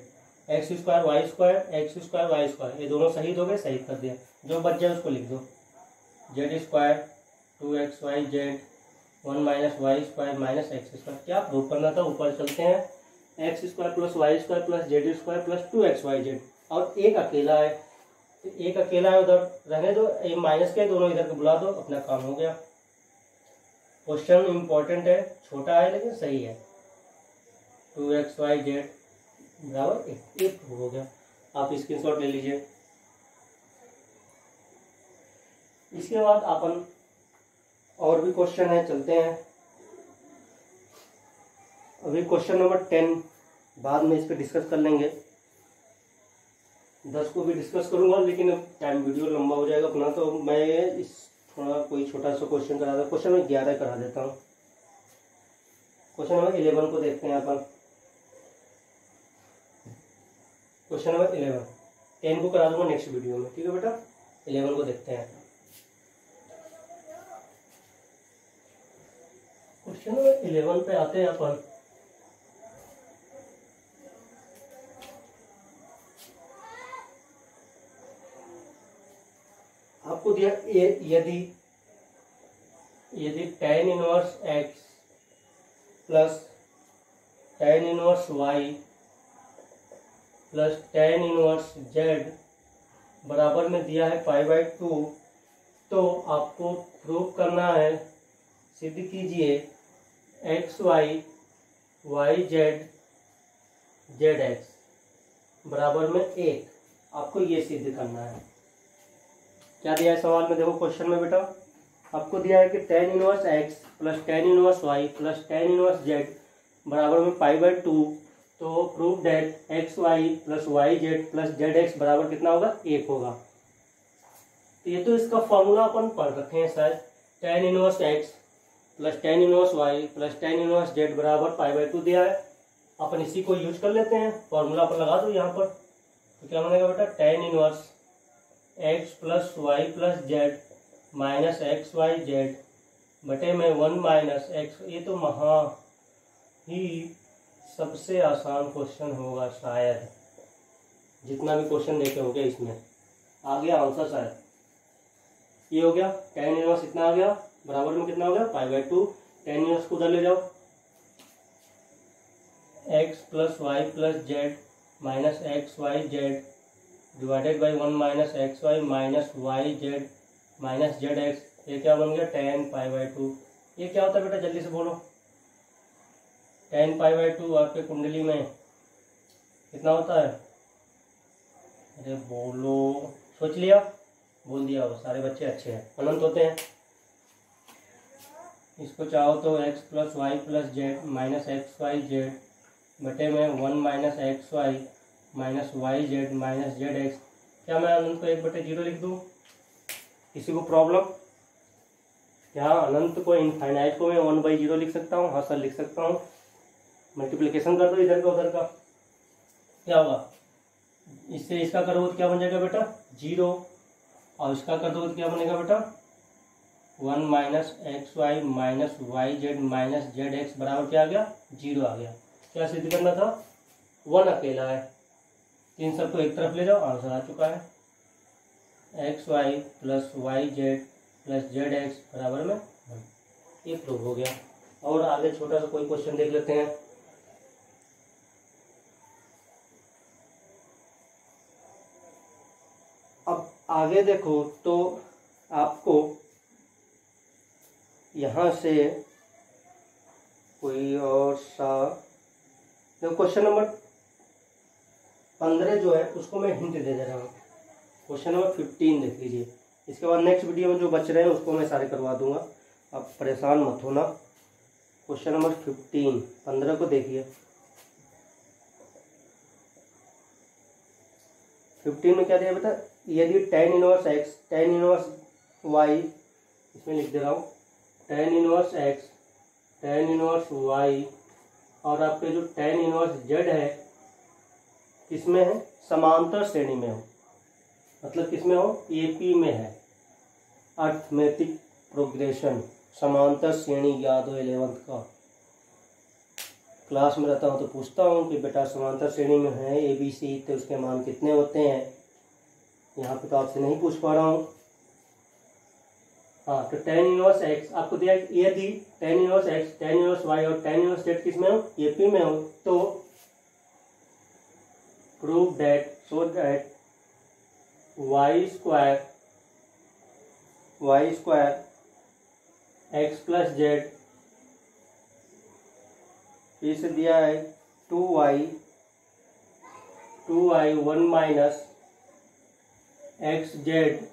X square y square, x square y square. ये दोनों शहीद हो गए, शहीद कर दिया। जो बच जाए उसको लिख दो। Z square, two x y z, one minus y square minus x square. क्या प्रूव करना था? ऊपर चलते हैं। X square plus y square plus z square plus two x y z. और एक अकेला है। एक अकेला है उधर। रहने दो। ये माइनस के दोनों इधर को बुला दो। अपना काम हो गया। क्वेश्चन इंपॉर्टेंट है, छोटा है लेकिन सही है। टू एक्स वाई जेड बराबर एक हो गया। आप स्क्रीनशॉट ले लीजिए। इसके बाद अपन और भी क्वेश्चन है, चलते हैं। अभी क्वेश्चन नंबर टेन बाद में इस पर डिस्कस कर लेंगे। दस को भी डिस्कस करूँगा, लेकिन अब टाइम वीडियो लंबा हो जाएगा, अपना तो मैं इस थोड़ा कोई छोटा सा क्वेश्चन करा था क्वेश्चन मैं ग्यारह करा देता हूँ। क्वेश्चन नंबर इलेवन को देखते हैं अपन। क्वेश्चन नंबर इलेवन टेन को करा दूँगा नेक्स्ट वीडियो में। ठीक है बेटा? इलेवन को देखते हैं। क्वेश्चन नंबर इलेवन पे आते हैं अपन। दिया यदि यदि tan inverse x plus tan inverse y plus tan inverse z बराबर में दिया है फाइव बाई टू तो आपको प्रूव करना है, सिद्ध कीजिए x y y z z x बराबर में एक, आपको ये सिद्ध करना है। क्या दिया है सवाल में? देखो क्वेश्चन में बेटा। आपको दिया है कि tan inverse x plus tan inverse y plus tan inverse z बराबर में पाई बाई टू तो prove that x y plus y z plus z x बराबर कितना होगा? एक होगा। तो ये तो इसका फॉर्मूला अपन पढ़ रखे हैं sir tan inverse x plus tan inverse y plus tan inverse z बराबर पाई बाई टू दिया है। अपन इसी को यूज़ कर लेते हैं। फॉर्मूला अपन लगा दो यहाँ पर। तो क्या बनेगा बेटा? Tan inverse x plus y plus z minus x y z बटे में वन माइनस एक्स ये तो महा ही सबसे आसान क्वेश्चन होगा शायद। जितना भी क्वेश्चन देखे होंगे इसमें। आ गया आंसर शायद। ये हो गया टेन इनवर्स इतना आ गया? बराबर में कितना हो गया? Five by two tan inverse को उधर ले जाओ। X plus y plus z minus x y z divided by one minus x y minus y z minus z x ये क्या बन गया? टेन पाई बाई टू ये क्या होता है बेटा? जल्दी से बोलो। टेन पाई बाई टू आपके कुंडली में कितना होता है? अरे बोलो। सोच लिया? बोल दिया वो सारे बच्चे अच्छे हैं। अनंत होते हैं। इसको चाहो तो x plus y plus z minus x y z बटे में one minus x y minus y z minus z x क्या मैं अनंत को एक बटे ज़ीरो लिख दूँ? किसी को प्रॉब्लम क्या अनंत को इनफाइनाइट को मैं वन बाई ज़ीरो लिख सकता हूँ? हाँ सर, लिख सकता हूँ। मल्टीप्लिकेशन कर दो इधर का, उधर का। क्या होगा? इससे इसका करोगे तो क्या बन जाएगा बेटा? ज़ीरो और इसका कर दोगे तो क्या बनेगा बेटा? One minus x y minus y z minus z x बराबर क्या आ गया? ज़ीरो आ गया। क्या सिद्ध करना था? वन अकेला है। इन सबको एक तरफ़ ले जाओ, आंसर आ चुका है। X y plus y z plus z x बराबर में ये प्रूव हो गया। और आगे छोटा सा कोई क्वेश्चन देख लेते हैं। अब आगे देखो तो आपको यहाँ से कोई और सा क्वेश्चन नंबर पंद्रह जो है, उसको मैं हिंट दे दे रहा हूँ। क्वेश्चन नंबर फिफ्टीन देख लीजिए। इसके बाद नेक्स्ट वीडियो में जो बच रहे हैं, उसको मैं सारे करवा दूँगा। आप परेशान मत होना। क्वेश्चन नंबर फिफ्टीन पंद्रह को देखिए। फिफ्टीन में क्या दिया बेटा? यदि tan inverse x tan inverse y इसमें लिख दे रहा हूँ। Tan inverse x tan inverse y और आपके जो टेन इनवर्स जेड है किसमें है समांतर श्रेणी में हो। मतलब किसमें हो? एपी में है। अर्थमेटिक प्रोग्रेशन समांतर श्रेणी याद हो इलेवंथ का। क्लास में रहता हूँ तो पूछता हूँ कि बेटा समांतर श्रेणी में है ए बी सी तो उसके मान कितने होते हैं? यहाँ पे तो आपसे नहीं पूछ पा रहा हूँ। हाँ तो टेन इनवर्स एक्स आपको दिया यदि tan inverse x tan inverse y और टेन इनवर्स जेड किसमें हो एपी में हो। तो prove that, so that y square y square x plus z इसे दिया है two y two y one minus x z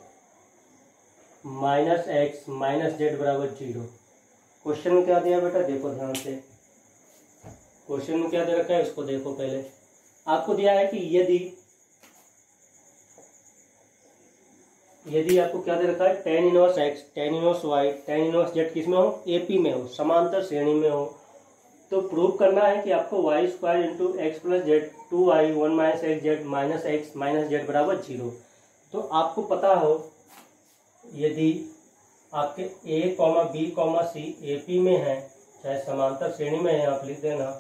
minus x minus z बराबर ज़ीरो क्वेश्चन क्या दिया बेटा? देखो ध्यान से। क्वेश्चन में क्या दे रखा है? इसको देखो पहले। आपको दिया है कि यदि यदि आपको क्या दे रखा है? Tan inverse x tan inverse y tan inverse z किसमें हो? एपी में हो। समांतर श्रेणी में हो। तो प्रूव करना है कि आपको y square into x plus z two y one minus x z minus x minus z बराबर ज़ीरो तो आपको पता हो, यदि आपके a comma b comma c A P में है, चाहे समांतर श्रेणी में है, आप लिख देना।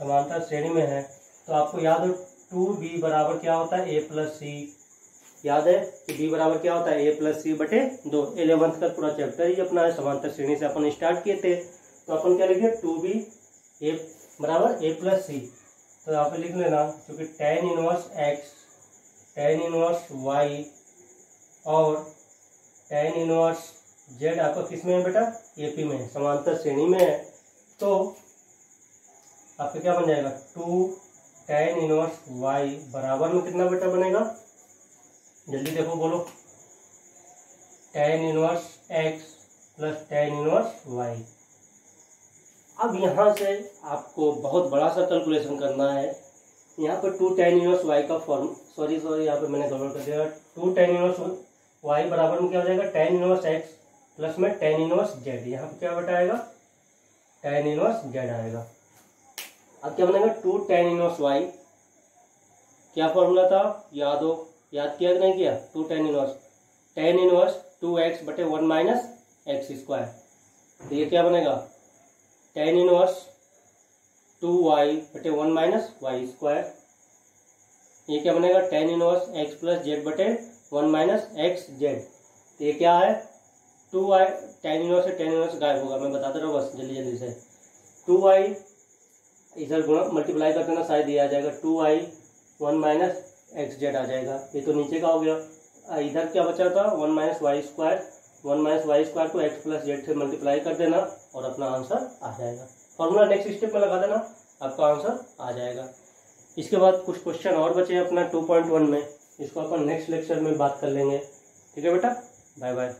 समांतर श्रेणी में है तो आपको याद हो, टू बी बराबर क्या होता है? A plus c. याद है कि बी बराबर क्या होता है? ए प्लस सी बटे दो। इलेवंथ का पूरा चैप्टर ही अपना है, समांतर श्रेणी से अपन स्टार्ट किए थे। तो अपन क्या लिखे? टू बी ए बराबर ए प्लस सी। तो यहाँ पे लिख लेना क्योंकि tan inverse x tan inverse y और टेन इनवर्स जेड आपका किसमें है बेटा? एपी में समांतर श्रेणी में है। तो आपका क्या बन जाएगा? टू टेन इनवर्स वाई बराबर में कितना बेटा बनेगा? जल्दी देखो, बोलो। Tan inverse x plus tan inverse y अब यहाँ से आपको बहुत बड़ा सा कैलकुलेशन करना है। यहाँ पर टू टेन इनवर्स वाई का फॉर्म सॉरी सॉरी यहाँ पे मैंने गड़बड़ कर दिया। टू टेन इनवर्स वाई बराबर में क्या हो जाएगा? टेन इनवर्स एक्स प्लस में टेन इनवर्स जेड यहाँ पे क्या बेटा आएगा टेन इनवर्स जेड आएगा। अब क्या बनेगा? टू टेन इनवर्स वाई क्या फॉर्मूला था? याद हो? याद किया कि नहीं किया? Two tan inverse tan inverse two x बटे वन माइनस एक्स स्क्वायर तो ये क्या बनेगा? टेन इनवर्स टू वाई बटे वन माइनस वाई स्क्वायर ये क्या बनेगा? Tan inverse x plus z बटे वन माइनस एक्स जेड तो ये क्या है? टू वाई टेन इनवर्स से टेन इनवर्स गायब होगा। मैं बताता रहा बस जल्दी जल्दी से। टू वाई इधर गुणा मल्टीप्लाई कर देना शायद दिया आ जाएगा two i one minus x z आ जाएगा। ये तो नीचे का हो गया। इधर क्या बचा था? One minus y square one minus y square को एक्स प्लस जेड से मल्टीप्लाई कर देना और अपना आंसर आ जाएगा। फॉर्मूला नेक्स्ट स्टेप में लगा देना, आपका आंसर आ जाएगा। इसके बाद कुछ क्वेश्चन और बचे अपना टू पॉइंट वन में। इसको अपन नेक्स्ट लेक्चर में बात कर लेंगे। ठीक है बेटा? Bye bye